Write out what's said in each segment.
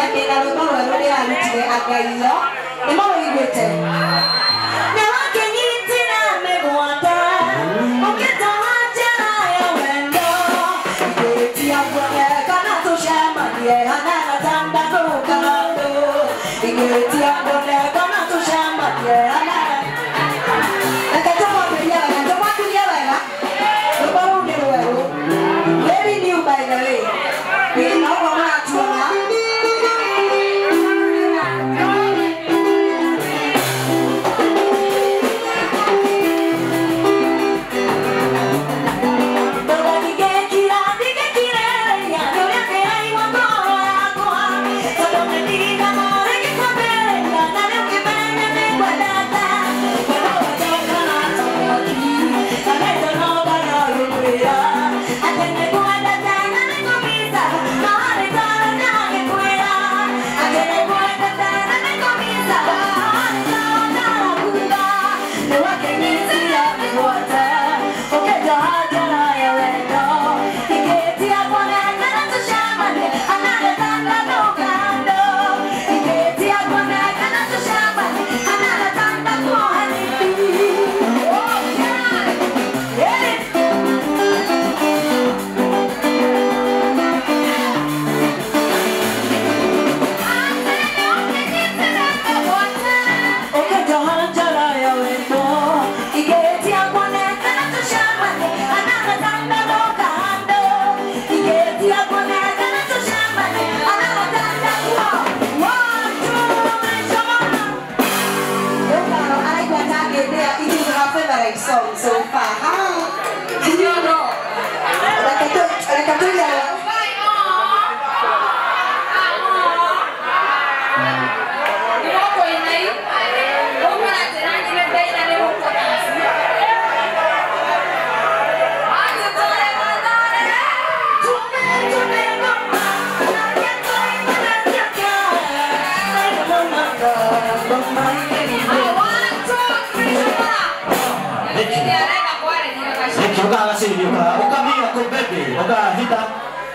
ya ke na lo ba lo le a lu ti e agba lo e ma wo igbe te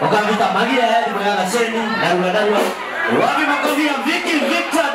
uka vita magia hadi mwana seni darua darua wapi makofi ya Vicky Victor